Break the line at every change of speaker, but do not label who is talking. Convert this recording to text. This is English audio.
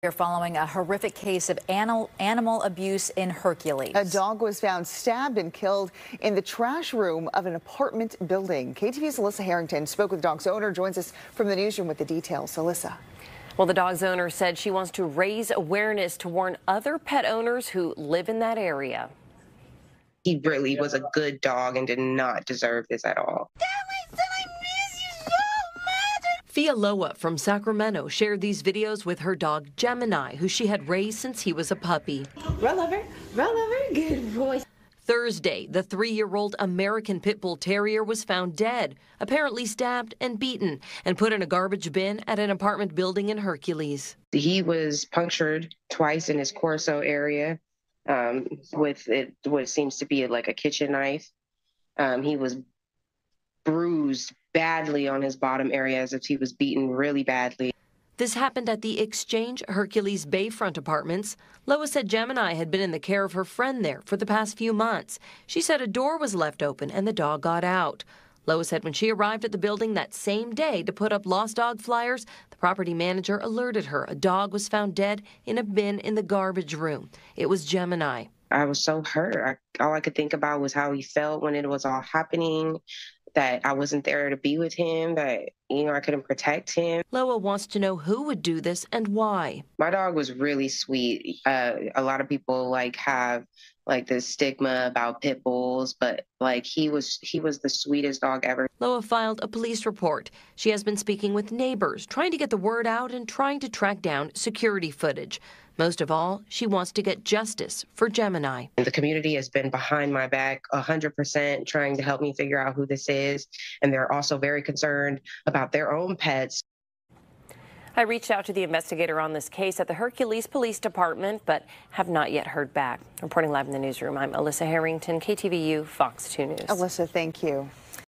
We're following a horrific case of animal, animal abuse in Hercules.
A dog was found stabbed and killed in the trash room of an apartment building. KTV's Alyssa Harrington spoke with the dog's owner, joins us from the newsroom with the details. Alyssa.
Well, the dog's owner said she wants to raise awareness to warn other pet owners who live in that area.
He really was a good dog and did not deserve this at all.
Fia Loa from Sacramento shared these videos with her dog Gemini, who she had raised since he was a puppy.
Roll over, roll over, good boy.
Thursday, the three year old American Pit Bull Terrier was found dead, apparently stabbed and beaten, and put in a garbage bin at an apartment building in Hercules.
He was punctured twice in his torso area um, with it, what seems to be like a kitchen knife. Um, he was bruised badly on his bottom area as if he was beaten really badly.
This happened at the Exchange Hercules Bayfront apartments. Loa said Gemini had been in the care of her friend there for the past few months. She said a door was left open and the dog got out. Loa said when she arrived at the building that same day to put up lost dog flyers, the property manager alerted her a dog was found dead in a bin in the garbage room. It was Gemini.
I was so hurt. I, all I could think about was how he felt when it was all happening, that I wasn't there to be with him, that, you know, I couldn't protect him.
Loa wants to know who would do this and why.
My dog was really sweet. Uh, a lot of people like have like this stigma about pit bulls, but like he was he was the sweetest dog ever.
Loa filed a police report. She has been speaking with neighbors, trying to get the word out and trying to track down security footage. Most of all, she wants to get justice for Gemini.
The community has been behind my back 100%, trying to help me figure out who this is. And they're also very concerned about their own pets.
I reached out to the investigator on this case at the Hercules Police Department, but have not yet heard back. Reporting live in the newsroom, I'm Alyssa Harrington, KTVU Fox 2 News.
Alyssa, thank you.